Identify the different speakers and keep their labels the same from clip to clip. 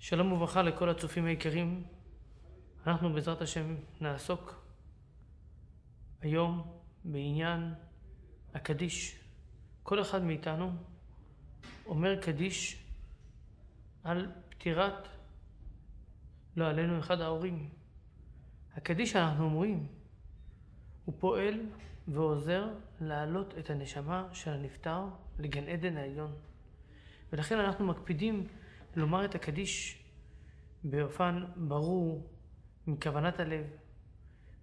Speaker 1: שלום וברכה לכל הצופים היקרים. אנחנו בעזרת השם נעסוק היום בעניין הקדיש. כל אחד מאיתנו אומר קדיש על פטירת, לא עלינו, אחד ההורים. הקדיש שאנחנו אומרים, הוא פועל ועוזר להעלות את הנשמה של הנפטר לגן עדן העליון. ולכן אנחנו מקפידים לומר את הקדיש באופן ברור, מכוונת הלב,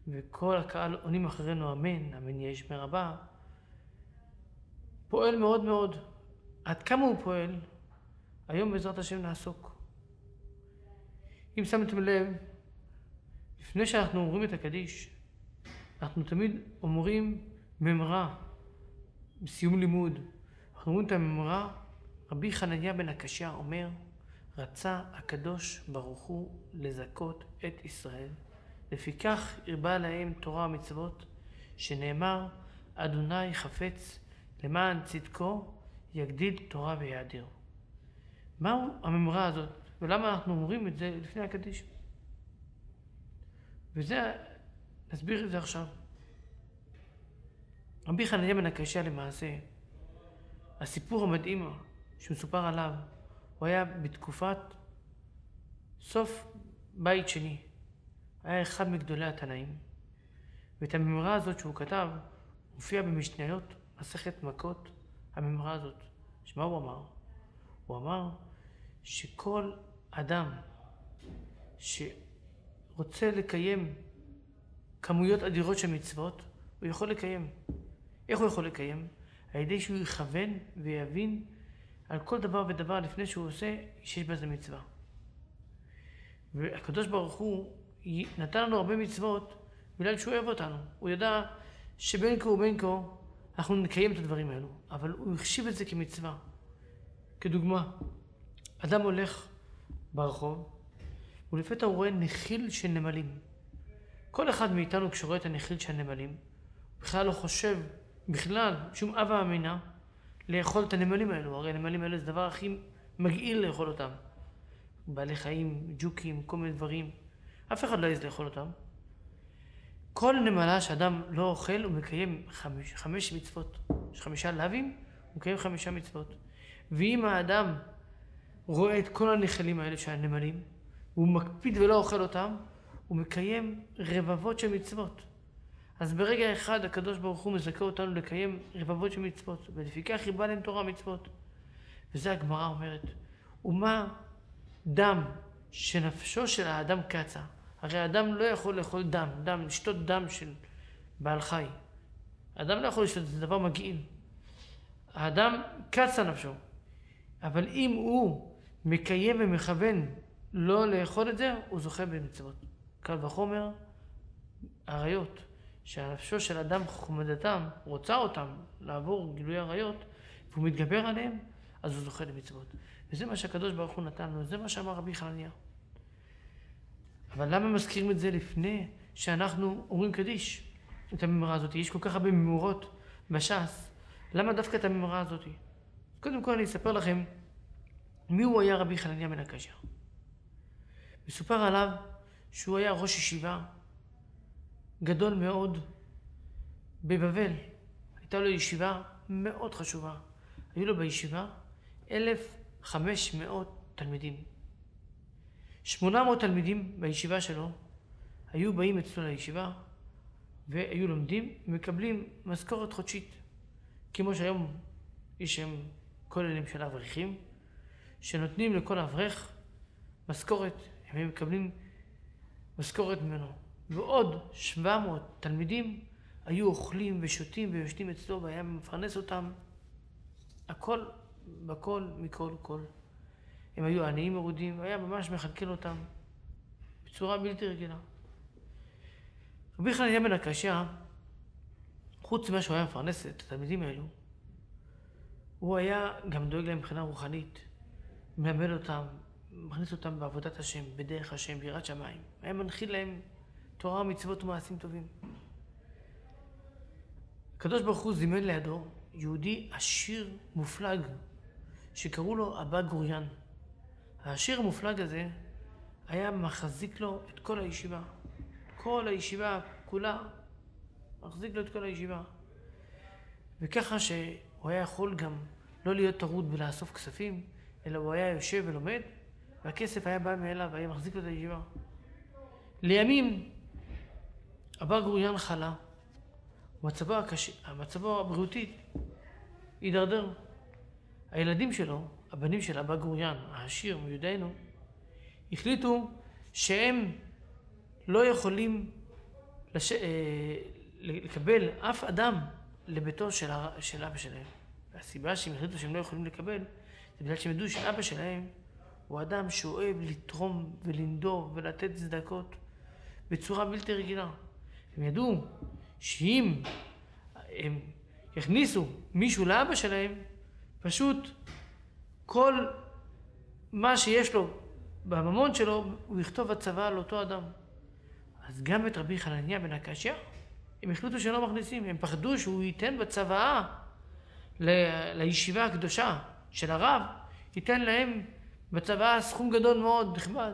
Speaker 1: וכל הקהל עונים אחרינו אמן, אמן יהיה שמר הבא, פועל מאוד מאוד. עד כמה הוא פועל? היום בעזרת השם נעסוק. אם שמתם לב, לפני שאנחנו אומרים את הקדיש, אנחנו תמיד אומרים ממרה בסיום לימוד. אנחנו אומרים את הממרה, רבי חנניה בן הקשיא אומר, רצה הקדוש ברוך הוא לזכות את ישראל. לפיכך הרבה להם תורה ומצוות, שנאמר, אדוני חפץ למען צדקו יגדיל תורה ויאדיר. מהו הממרה הזאת, ולמה אנחנו אומרים את זה לפני הקדיש? וזה, נסביר את זה עכשיו. רבי חנניה בן הקשיא למעשה, הסיפור המדהים שמסופר עליו, הוא היה בתקופת סוף בית שני. היה אחד מגדולי התנאים. ואת הממרה הזאת שהוא כתב, הופיע במשניות מסכת מכות, הממרה הזאת. שמה הוא אמר? הוא אמר שכל אדם שרוצה לקיים כמויות אדירות של מצוות, הוא יכול לקיים. איך הוא יכול לקיים? על ידי שהוא יכוון ויבין על כל דבר ודבר לפני שהוא עושה, שיש בזה מצווה. והקדוש ברוך הוא נתן לנו הרבה מצוות בגלל שהוא אוהב אותנו. הוא ידע שבין כה ובין כה אנחנו נקיים את הדברים האלו, אבל הוא החשיב את זה כמצווה. כדוגמה, אדם הולך ברחוב, ולפתע הוא רואה נחיל של נמלים. כל אחד מאיתנו כשרואה את הנחיל של הנמלים, בכלל לא חושב, בכלל, שום אב האמינה, לאכול את הנמלים האלו. הרי הנמלים האלו זה הדבר הכי מגעיל לאכול אותם. בעלי חיים, ג'וקים, כל מיני דברים. אף אחד לא יעז לאכול אותם. כל נמלה שאדם לא אוכל, הוא מקיים חמש, חמש מצוות. יש חמישה לאווים, הוא מקיים חמישה מצוות. ואם האדם רואה את כל הנחלים האלה של הנמלים, והוא מקפיד ולא אוכל אותם, הוא מקיים רבבות של מצוות. אז ברגע אחד הקדוש ברוך הוא מזכה אותנו לקיים רבבות של מצוות, ולפיכך ריבה להם תורה מצוות. וזה הגמרא אומרת, ומה דם שנפשו של האדם קצה? הרי האדם לא יכול לאכול דם, דם, לשתות דם של בעל חי. האדם לא יכול לשתות, זה דבר מגעיל. האדם קצה נפשו. אבל אם הוא מקיים ומכוון לא לאכול את זה, הוא זוכה במצוות. קל וחומר, עריות. שהנפשו של אדם חוכמדתם רוצה אותם לעבור גילוי עריות, והוא מתגבר עליהם, אז הוא זוכה למצוות. וזה מה שהקדוש ברוך הוא נתן לו, זה מה שאמר רבי חנניה. אבל למה מזכירים את זה לפני שאנחנו אומרים קדיש, את הממרה הזאת? יש כל כך הרבה ממורות בש"ס, למה דווקא את הממרה הזאת? קודם כל אני אספר לכם מי הוא היה רבי חנניה בן הקשר. מסופר עליו שהוא היה ראש ישיבה גדול מאוד בבבל. הייתה לו ישיבה מאוד חשובה. היו לו בישיבה 1,500 תלמידים. 800 תלמידים בישיבה שלו היו באים אצלו לישיבה והיו לומדים ומקבלים משכורת חודשית. כמו שהיום יש שם כוללים של אברכים, שנותנים לכל אברך משכורת, הם מקבלים משכורת ממנו. ועוד 700 תלמידים היו אוכלים ושותים ויושבים אצלו והיה מפרנס אותם הכל בכל מכל כל. הם היו עניים מרודים, והיה ממש מכלכל אותם בצורה בלתי רגילה. רבי חנניה בן הקשיא, חוץ ממה שהוא היה מפרנס את התלמידים האלו, הוא היה גם דואג להם מבחינה רוחנית, מלמד אותם, מכניס אותם בעבודת השם, בדרך השם, ביראת שמיים. היה מנחיל להם תורה, מצוות ומעשים טובים. הקדוש ברוך הוא זימן לידו יהודי עשיר מופלג, שקראו לו אבא גוריין. העשיר המופלג הזה היה מחזיק לו את כל הישיבה. כל הישיבה כולה, מחזיק לו את כל הישיבה. וככה שהוא היה יכול גם לא להיות טרוד בלאסוף כספים, אלא הוא היה יושב ולומד, והכסף היה בא מאליו, והיה מחזיק לו את הישיבה. לימים, אבא גוריין חלה, מצבו, הקש... מצבו הבריאותי הידרדר. הילדים שלו, הבנים של אבא גוריין, העשיר מיודענו, החליטו שהם לא יכולים לש... אה, לקבל אף אדם לביתו של, הר... של אבא שלהם. והסיבה שהם החליטו שהם לא יכולים לקבל, זה בגלל שהם ידעו שאבא שלהם הוא אדם שאוהב לתרום ולנדור ולתת צדקות בצורה בלתי רגילה. הם ידעו שאם הם יכניסו מישהו לאבא שלהם, פשוט כל מה שיש לו בממון שלו, הוא יכתוב הצבא על אותו אדם. אז גם את רבי חנניה בן הקשיא, הם החליטו שלא מכניסים, הם פחדו שהוא ייתן בצוואה לישיבה הקדושה של הרב, ייתן להם בצוואה סכום גדול מאוד, נכבד,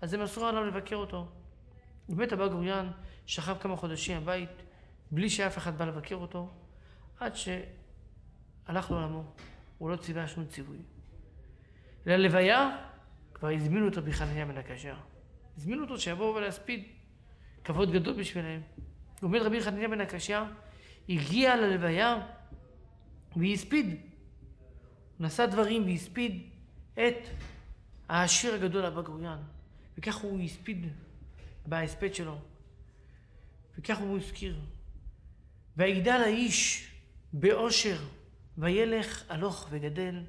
Speaker 1: אז הם אסור עליו לבקר אותו. באמת אבא גוריין שכב כמה חודשים בבית, בלי שאף אחד בא לבקר אותו, עד שהלך לעולמו. הוא לא ציווה שום ציווי. ללוויה כבר הזמינו את רבי חנניה בן הקשר. הזמינו אותו שיבוא ולהספיד. כבוד גדול בשבילם. עומד רבי חנניה בן הקשיא, הגיע ללוויה והספיד. הוא נשא דברים והספיד את העשיר הגדול אבא גוריין. וכך הוא הספיד בהספד שלו. וכך הוא הזכיר. ויגדל האיש באושר, וילך הלוך וגדל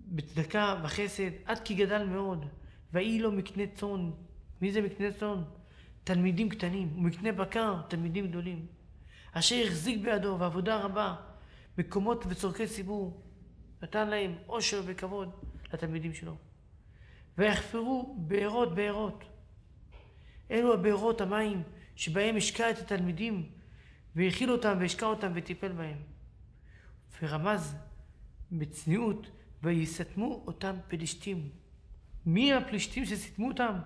Speaker 1: בצדקה וחסד, עד כי גדל מאוד. ויהי לו מקנה צאן. מי זה מקנה צאן? תלמידים קטנים, ומקנה בקר, תלמידים גדולים. אשר החזיק בידו בעבודה רבה, מקומות וצורכי ציבור, נתן להם עושר וכבוד לתלמידים שלו. ויחפרו בארות בארות. אלו הבארות המים שבהם השקע את התלמידים והאכיל אותם והשקע אותם וטיפל בהם. ורמז בצניעות ויסתמו אותם פלישתים. מי הפלישתים שסיתמו אותם?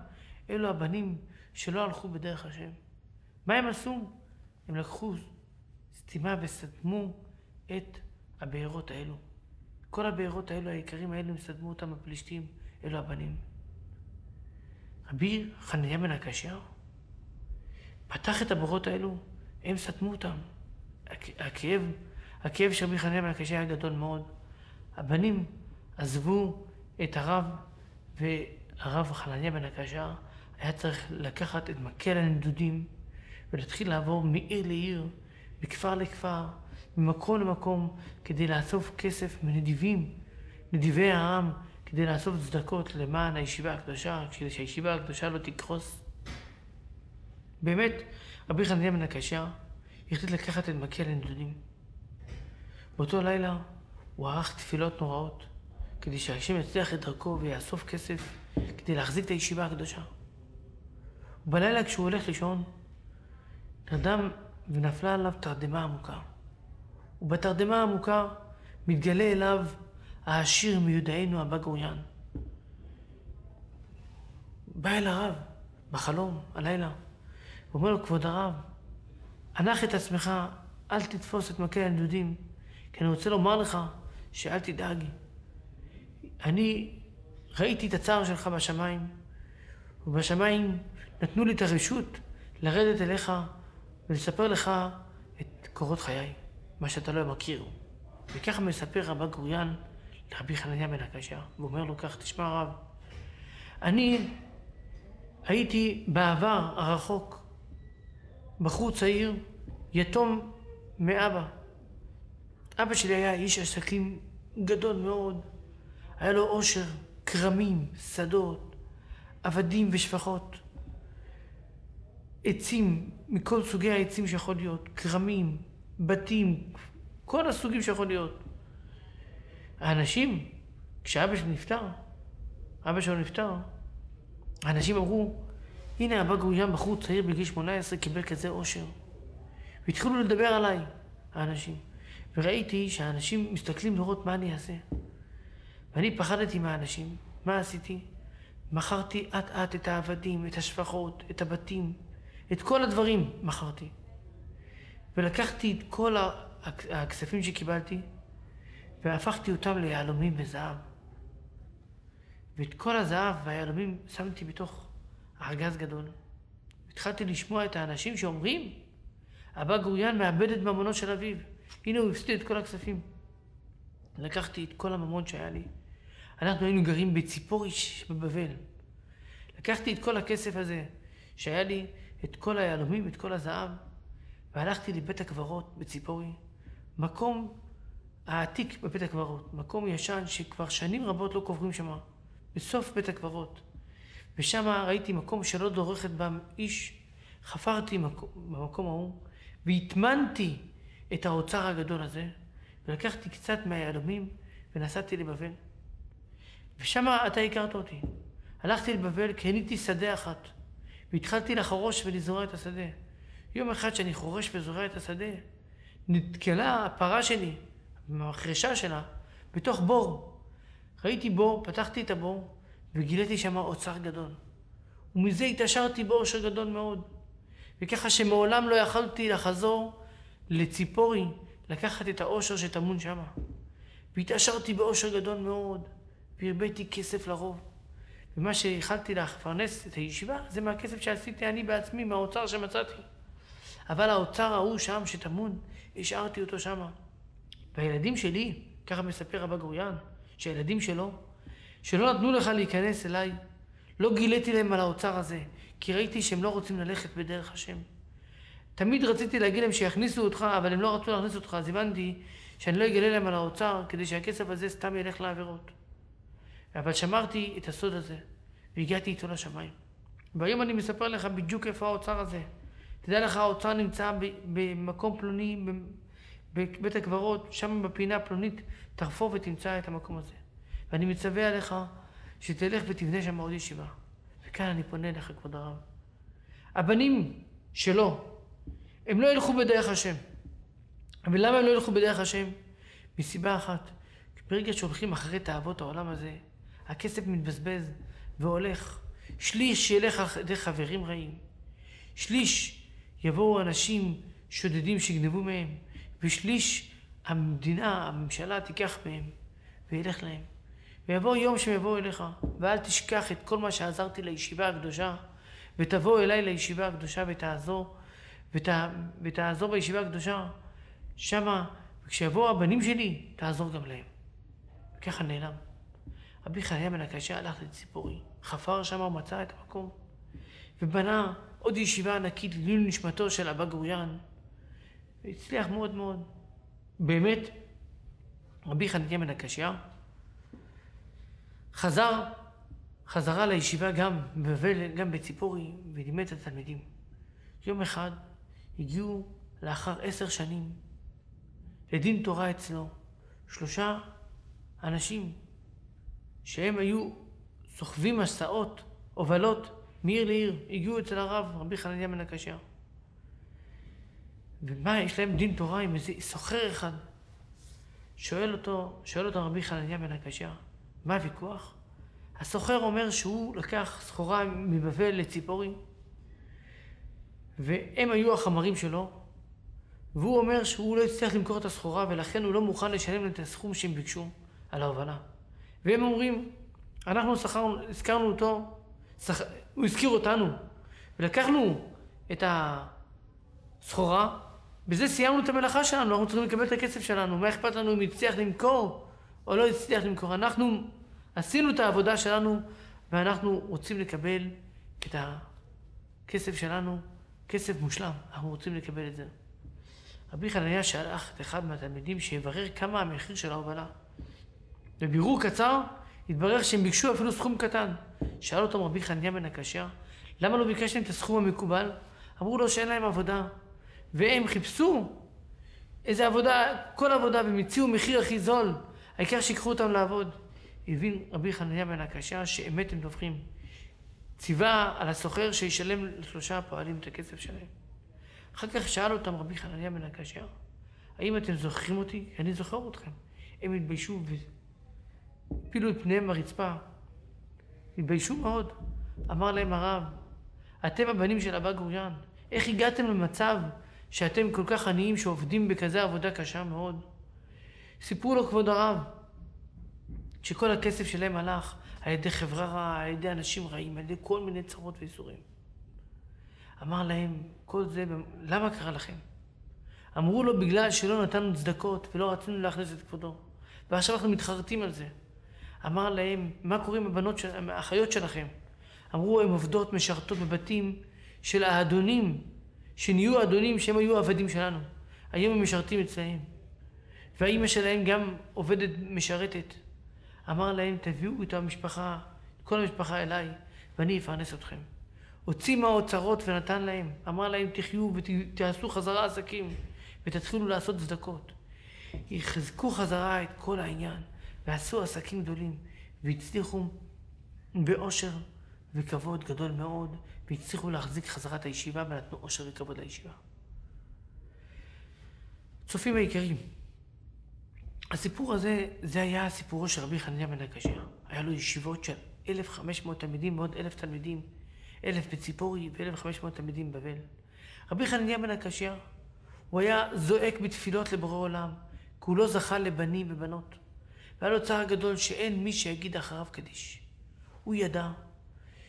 Speaker 1: אלו הבנים שלא הלכו בדרך השם. מה הם עשו? הם לקחו סתימה וסתמו את הבארות האלו. כל הבארות האלו, היקרים האלו, הם סתמו אותם הפלישתים, אלו הבנים. רבי חניה בן הקשר פתח את הבארות האלו, הם סתמו אותם. הכאב, הכאב של רבי חניה בן הקשר היה גדול מאוד. הבנים עזבו את הרב, והרב חנניה בן הקשר היה צריך לקחת את מקל הנדודים ולהתחיל לעבור מעיר לעיר, מכפר לכפר, ממקום למקום, כדי לאסוף כסף מנדיבים, נדיבי העם, כדי לאסוף צדקות למען הישיבה הקדושה, כדי שהישיבה הקדושה לא תקרוס. באמת, רבי חנניה בן הקשר החליט לקחת את מקל הנדודים. באותו לילה הוא ערך תפילות נוראות, כדי שהשם יצליח את דרכו ויאסוף כסף כדי להחזיק את הישיבה הקדושה. ובלילה כשהוא הולך לישון, נרדם ונפלה עליו תרדמה עמוקה. ובתרדמה העמוקה מתגלה אליו העשיר מיודענו אבא גוריין. בא אל הרב בחלום, הלילה, ואומר לו, כבוד הרב, הנח את עצמך, אל תתפוס את מקל הנדודים, כי אני רוצה לומר לך שאל תדאג. אני ראיתי את הצער שלך בשמיים, ובשמיים נתנו לי את הרשות לרדת אליך ולספר לך את קורות חיי, מה שאתה לא מכיר. וככה מספר רבא גוריין לרבי חנניה בן הקשה, ואומר לו כך, תשמע רב, אני הייתי בעבר הרחוק בחור צעיר, יתום מאבא. אבא שלי היה איש עסקים גדול מאוד, היה לו עושר, כרמים, שדות, עבדים ושפחות. עצים, מכל סוגי העצים שיכול להיות, כרמים, בתים, כל הסוגים שיכול להיות. האנשים, כשאבא שלי נפטר, אבא שלו נפטר, האנשים אמרו, הנה אבא גוריין, בחור צעיר בגיל 18, קיבל כזה עושר. והתחילו לדבר עליי, האנשים. וראיתי שהאנשים מסתכלים לראות מה אני אעשה. ואני פחדתי מהאנשים. מה עשיתי? מכרתי אט אט את העבדים, את השפחות, את הבתים, את כל הדברים מכרתי. ולקחתי את כל הכספים שקיבלתי והפכתי אותם ליהלומים וזהב. ואת כל הזהב והיהלומים שמתי בתוך ארגז גדול. התחלתי לשמוע את האנשים שאומרים, אבא גוריין מאבד את ממונו של אביו. הנה הוא הפסיד את כל הכספים. לקחתי את כל הממון שהיה לי. אנחנו היינו גרים בציפורי בבבל. לקחתי את כל הכסף הזה שהיה לי, את כל היהלומים, את כל הזהב, והלכתי לבית הקברות בציפורי, מקום העתיק בבית הקברות, מקום ישן שכבר שנים רבות לא קוברים שם, בסוף בית הקברות. ושם ראיתי מקום שלא דורכת בם איש, חפרתי במקום ההוא, והטמנתי את האוצר הגדול הזה, ולקחתי קצת מהיהלומים ונסעתי לבבל. ושם אתה הכרת אותי. הלכתי לבבל, קניתי שדה אחת, והתחלתי לחרוש ולזרוע את השדה. יום אחד שאני חורש וזורע את השדה, נתקלה הפרה שלי, המחרשה שלה, בתוך בור. ראיתי בור, פתחתי את הבור, וגיליתי שם אוצר גדול. ומזה התעשרתי באושר גדול מאוד. וככה שמעולם לא יכלתי לחזור לציפורי, לקחת את האושר שטמון שם. והתעשרתי באושר גדול מאוד, והרביתי כסף לרוב. ומה שיכלתי לפרנס את הישיבה, זה מהכסף שעשיתי אני בעצמי, מהאוצר שמצאתי. אבל האוצר ההוא שם שטמון, השארתי אותו שם. והילדים שלי, ככה מספר רבא גוריין, שהילדים שלו, שלא נתנו לך להיכנס אליי, לא גיליתי להם על האוצר הזה, כי ראיתי שהם לא רוצים ללכת בדרך השם. תמיד רציתי להגיד להם שיכניסו אותך, אבל הם לא רצו להכניס אותך, אז הבנתי שאני לא אגלה להם על האוצר, כדי שהכסף הזה סתם ילך לעבירות. אבל שמרתי את הסוד הזה, והגעתי איתו לשמיים. והיום אני מספר לך בדיוק איפה האוצר הזה. תדע לך, האוצר נמצא במקום פלוני, בבית הקברות, שם בפינה הפלונית, תחפור ותמצא את המקום הזה. ואני מצווה עליך שתלך ותבנה שם עוד ישיבה. וכאן אני פונה אליך, כבוד הרב. הבנים שלו, הם לא ילכו בדרך השם. ולמה הם לא ילכו בדרך השם? מסיבה אחת. ברגע שהולכים אחרי תאוות העולם הזה, הכסף מתבזבז והולך. שליש ילך דרך חברים רעים. שליש יבואו אנשים שודדים שיגנבו מהם, ושליש המדינה, הממשלה תיקח מהם וילך להם. ויבוא יום שהם יבואו אליך, ואל תשכח את כל מה שעזרתי לישיבה הקדושה, ותבוא אליי לישיבה הקדושה ותעזור, ות, ותעזור בישיבה הקדושה. שמה, כשיבואו הבנים שלי, תעזור גם להם. וככה נעלם. רבי חניה בן הקשה הלך לציפורי, חפר שם ומצא את המקום, ובנה עוד ישיבה ענקית לעילוי נשמתו של אבא גוריין, והצליח מאוד מאוד. באמת, רבי חניה בן הקשיא חזר, חזרה לישיבה גם בבבל, גם בציפורי, ולימד את התלמידים. יום אחד הגיעו לאחר עשר שנים לדין תורה אצלו שלושה אנשים שהם היו סוחבים מסעות, הובלות, מעיר לעיר, הגיעו אצל הרב, רבי חנניה בן הקשה. ומה, יש להם דין תורה עם איזה סוחר אחד. שואל אותו, שואל אותו רבי חנניה בן הקשה, מה הוויכוח? הסוחר אומר שהוא לקח סחורה מבבל לציפורי, והם היו החמרים שלו, והוא אומר שהוא לא יצטרך למכור את הסחורה ולכן הוא לא מוכן לשלם את הסכום שהם ביקשו על ההובלה. והם אומרים, אנחנו שכרנו, הזכרנו אותו, שכ... הוא הזכיר אותנו, ולקחנו את הסחורה, בזה סיימנו את המלאכה שלנו, אנחנו צריכים לקבל את הכסף שלנו, מה אכפת לנו אם הצליח למכור או לא הצליח למכור, אנחנו עשינו את העבודה שלנו ואנחנו רוצים לקבל את הכסף שלנו, כסף מושלם, אנחנו רוצים לקבל את זה. רבי חניה שלח את אחד מהתלמידים שיברר כמה המחיר של ההובלה. בבירור קצר התברר שהם ביקשו אפילו סכום קטן. שאל אותם רבי חניה בן הקשה, למה לא ביקשתם את הסכום המקובל? אמרו לו שאין להם עבודה. והם חיפשו איזה עבודה, כל עבודה, והם הציעו מחיר הכי זול. העיקר שיקחו אותם לעבוד. הבין רבי חנניה בן הקשה שאמת הם דוברים. ציווה על הסוחר שישלם לשלושה הפועלים את הכסף שלהם. אחר כך שאל אותם רבי חנניה בן הקשה, האם אתם זוכרים אותי? אני זוכר אתכם. הם התביישו והפילו את פניהם ברצפה. התביישו מאוד. אמר להם הרב, אתם הבנים של אבא גוריין, איך הגעתם למצב שאתם כל כך עניים שעובדים בכזה עבודה קשה מאוד? סיפרו לו כבוד הרב, שכל הכסף שלהם הלך על ידי חברה רעה, על ידי אנשים רעים, על ידי כל מיני צרות ואיסורים. אמר להם, כל זה, למה קרה לכם? אמרו לו, בגלל שלא נתנו צדקות ולא רצינו להכניס את כבודו. ועכשיו אנחנו מתחרטים על זה. אמר להם, מה קורה עם הבנות, של, האחיות שלכם? אמרו, הן עובדות, משרתות בבתים של האדונים, שנהיו אדונים שהם היו עבדים שלנו. היום הם משרתים אצלהם. והאימא שלהם גם עובדת, משרתת. אמר להם, תביאו את המשפחה, את כל המשפחה אליי, ואני אפרנס אתכם. הוציא מהאוצרות ונתן להם. אמר להם, תחיו ותעשו חזרה עסקים, ותתחילו לעשות צדקות. יחזקו חזרה את כל העניין, ועשו עסקים גדולים, והצליחו באושר וכבוד גדול מאוד, והצליחו להחזיק חזרת הישיבה, ונתנו אושר וכבוד לישיבה. צופים היקרים, הסיפור הזה, זה היה סיפורו של רבי חנניה בן הקשה. היה לו ישיבות של 1,500 תלמידים ועוד 1,000 תלמידים, 1,000 בציפורי ו-1,500 תלמידים בבל. רבי חנניה בן הקשה, הוא היה זועק בתפילות לבורא עולם, כי הוא לא זכה לבנים ובנות. והיה לו צער גדול שאין מי שיגיד אחריו קדיש. הוא ידע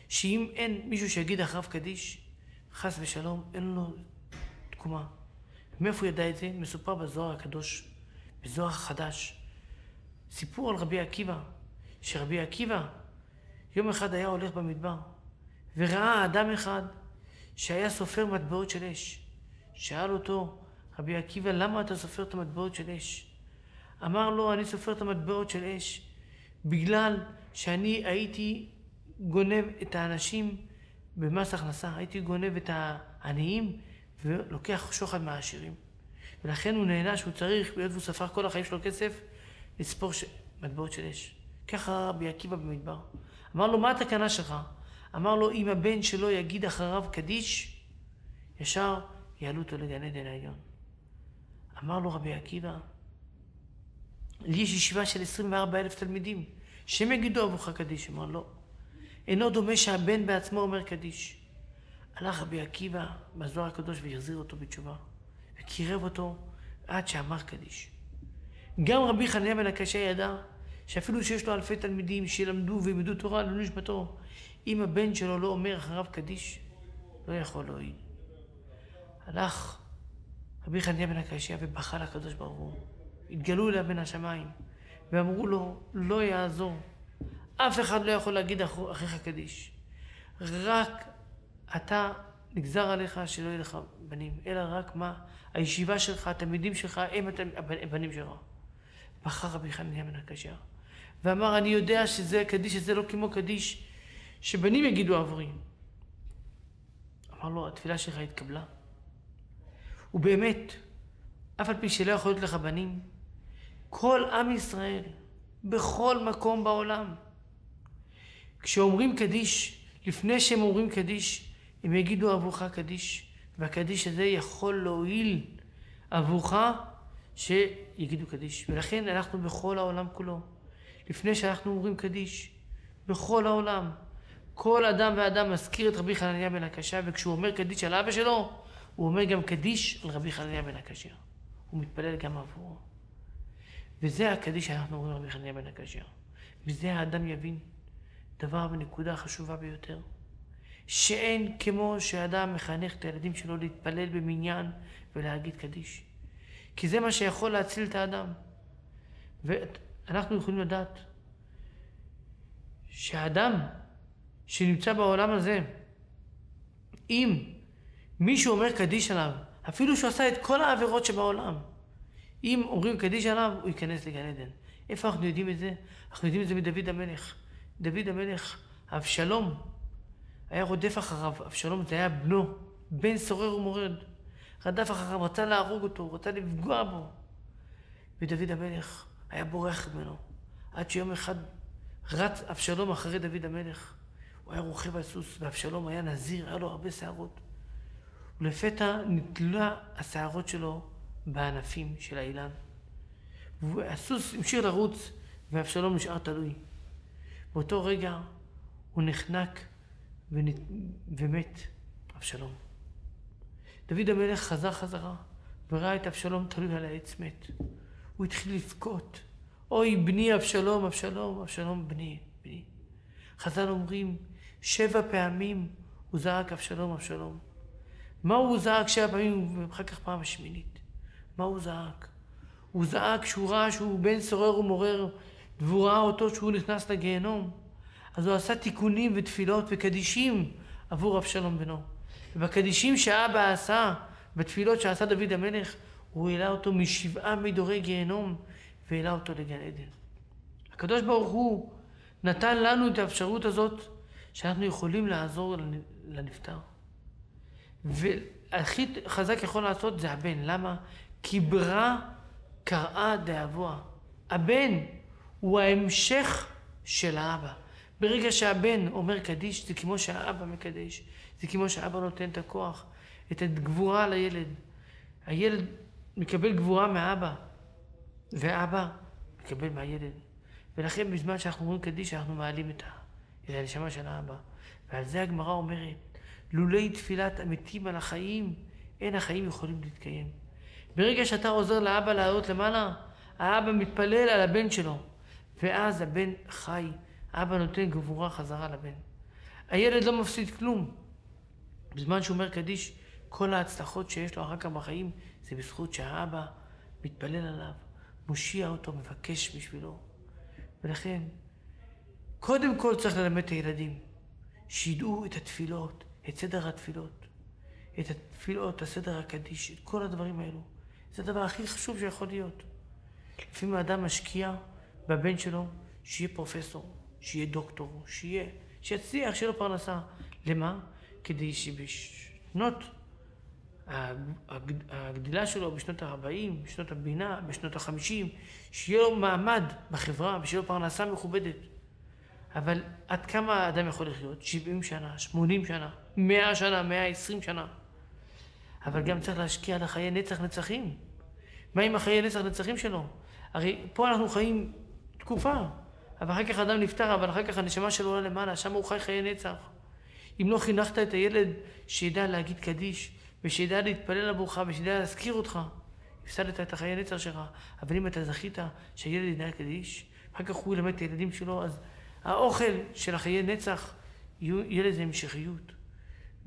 Speaker 1: שאם אין מישהו שיגיד אחריו קדיש, חס ושלום, אין לו תקומה. מאיפה הוא ידע את זה? מסופר בזוהר הקדוש. בזוהר החדש, סיפור על רבי עקיבא, שרבי עקיבא יום אחד היה הולך במדבר וראה אדם אחד שהיה סופר מטבעות של אש. שאל אותו רבי עקיבא, למה אתה סופר את המטבעות של אש? אמר לו, אני סופר את המטבעות של אש בגלל שאני הייתי גונב את האנשים במס הכנסה, הייתי גונב את העניים ולוקח שוחד מהעשירים. ולכן הוא נהנה שהוא צריך, היות והוא ספר כל החיים שלו כסף, לספור ש... מטבעות של אש. ככה רבי עקיבא במדבר. אמר לו, מה התקנה שלך? אמר לו, אם הבן שלו יגיד אחריו קדיש, ישר יעלו אותו לגן עדן העליון. אמר לו רבי עקיבא, לי יש ישיבה של 24 אלף תלמידים, שהם יגידו עבורך קדיש. אמר לא. אינו דומה שהבן בעצמו אומר קדיש. הלך רבי עקיבא בזוהר הקדוש והחזיר אותו בתשובה. וקירב אותו עד שאמר קדיש. גם רבי חניה בן הקשה ידע שאפילו שיש לו אלפי תלמידים שילמדו וילמדו תורה לעילוי נשמתו, אם הבן שלו לא אומר אחריו קדיש, לא יכול להועיל. הלך רבי חניה בן הקשה ובכה לקדוש ברוך הוא. התגלו אליו בין השמיים ואמרו לו, לא יעזור. אף אחד לא יכול להגיד אחיך קדיש. רק אתה נגזר עליך שלא יהיה לך בנים, אלא רק מה? הישיבה שלך, התלמידים שלך, הם הבנים שלך. בחר רבי חנניה בן הקשה, ואמר, אני יודע שזה קדיש, שזה לא כמו קדיש שבנים יגידו עבורי. אמר לו, התפילה שלך התקבלה. ובאמת, אף על פי שלא יכול להיות לך בנים, כל עם ישראל, בכל מקום בעולם, כשאומרים קדיש, לפני שהם אומרים קדיש, הם יגידו עבורך קדיש, והקדיש הזה יכול להועיל עבורך שיגידו קדיש. ולכן אנחנו בכל העולם כולו, לפני שאנחנו אומרים קדיש, בכל העולם, כל אדם ואדם מזכיר את רבי חנניה בן הקשה, וכשהוא אומר קדיש על אבא שלו, הוא אומר גם קדיש על רבי חנניה בן הקשה. הוא מתפלל גם עבורו. וזה הקדיש שאנחנו אומרים רבי חנניה בן הקשה. וזה האדם יבין דבר ונקודה חשובה ביותר. שאין כמו שאדם מחנך את הילדים שלו להתפלל במניין ולהגיד קדיש. כי זה מה שיכול להציל את האדם. ואנחנו יכולים לדעת שהאדם שנמצא בעולם הזה, אם מישהו אומר קדיש עליו, אפילו שהוא עשה את כל העבירות שבעולם, אם אומרים קדיש עליו, הוא ייכנס לגן עדן. איפה אנחנו יודעים את זה? אנחנו יודעים את זה מדוד המלך. דוד המלך, אבשלום, היה רודף אחריו, אבשלום זה היה בנו, בן סורר ומורד. רדף אחריו, רצה להרוג אותו, רצה לפגוע בו. ודוד המלך היה בורח ממנו, עד שיום אחד רץ אבשלום אחרי דוד המלך. הוא היה רוכב על סוס, ואבשלום היה נזיר, היה לו הרבה שערות. ולפתע נתלה השערות שלו בענפים של האילן. והסוס המשיך לרוץ, ואבשלום נשאר תלוי. באותו רגע הוא נחנק ונת... ומת, אבשלום. דוד המלך חזר חזרה, וראה את אבשלום תלוי על העץ מת. הוא התחיל לבכות. אוי בני אבשלום, אבשלום, אבשלום בני, בני. חז"ל אומרים, שבע פעמים הוא זעק אבשלום, אבשלום. מה הוא זעק שבע פעמים ואחר כך פעם השמינית? מה הוא זעק? הוא זעק כשהוא ראה שהוא בן סורר ומורר והוא ראה אותו שהוא נכנס לגיהנום. אז הוא עשה תיקונים ותפילות וקדישים עבור אבשלום בנו. ובקדישים שאבא עשה, בתפילות שעשה דוד המלך, הוא העלה אותו משבעה מדורי גיהנום והעלה אותו לגן עדן. הקדוש ברוך הוא נתן לנו את האפשרות הזאת שאנחנו יכולים לעזור לנפטר. והכי חזק יכול לעשות זה הבן. למה? כי ברא קראה דאבוה. הבן הוא ההמשך של האבא. ברגע שהבן אומר קדיש, זה כמו שהאבא מקדש. זה כמו שהאבא נותן את הכוח, את הגבורה לילד. הילד מקבל גבורה מאבא, ואבא מקבל מהילד. ולכן בזמן שאנחנו אומרים קדיש, אנחנו מעלים את הנשמה של האבא. ועל זה הגמרא אומרת, לולי תפילת המתים על החיים, אין החיים יכולים להתקיים. ברגע שאתה עוזר לאבא לעלות למעלה, האבא מתפלל על הבן שלו, ואז הבן חי. אבא נותן גבורה חזרה לבן. הילד לא מפסיד כלום. בזמן שהוא אומר קדיש, כל ההצלחות שיש לו אחר כך בחיים, זה בזכות שהאבא מתפלל עליו, מושיע אותו, מבקש בשבילו. ולכן, קודם כל צריך ללמד את הילדים, שידעו את התפילות, את סדר התפילות, את התפילות, הסדר הקדיש, את כל הדברים האלו. זה הדבר הכי חשוב שיכול להיות. לפעמים האדם משקיע בבן שלו שיהיה פרופסור, שיהיה דוקטור, שיהיה, שיצליח, שיהיה לו פרנסה. למה? כדי שבשנות הגדילה שלו, בשנות ה-40, בשנות הבינה, בשנות ה-50, שיהיה לו מעמד בחברה ושיהיה לו פרנסה מכובדת. אבל עד כמה האדם יכול לחיות? 70 שנה, 80 שנה, 100 שנה, 120 שנה. אבל גם צריך להשקיע לחיי נצח נצחים. מה עם החיי נצח נצחים שלו? הרי פה אנחנו חיים תקופה, אבל אחר כך האדם נפטר, אבל אחר כך הנשמה שלו עולה למעלה, שם הוא חי חיי נצח. אם לא חינכת את הילד שידע להגיד קדיש, ושידע להתפלל עבורך, ושידע להזכיר אותך, הפסדת את החיי נצח שלך. אבל אם אתה זכית שהילד ידע קדיש, אחר כך הוא ילמד את הילדים שלו, אז האוכל של החיי נצח, יהיה לזה המשכיות.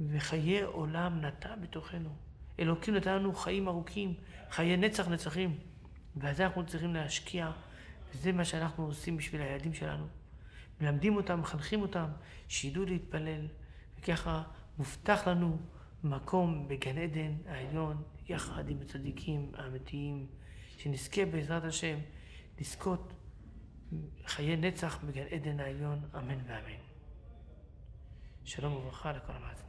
Speaker 1: וחיי עולם נטע בתוכנו. אלוקים נתן לנו חיים ארוכים, חיי נצח נצחים. ועל זה אנחנו צריכים להשקיע, וזה מה שאנחנו עושים בשביל הילדים שלנו. מלמדים אותם, מחנכים אותם, שידעו להתפלל, וככה מובטח לנו מקום בגן עדן העליון, יחד עם הצדיקים האמיתיים, שנזכה בעזרת השם לזכות חיי נצח בגן עדן העליון, אמן ואמן. שלום וברכה לכל המאזינים.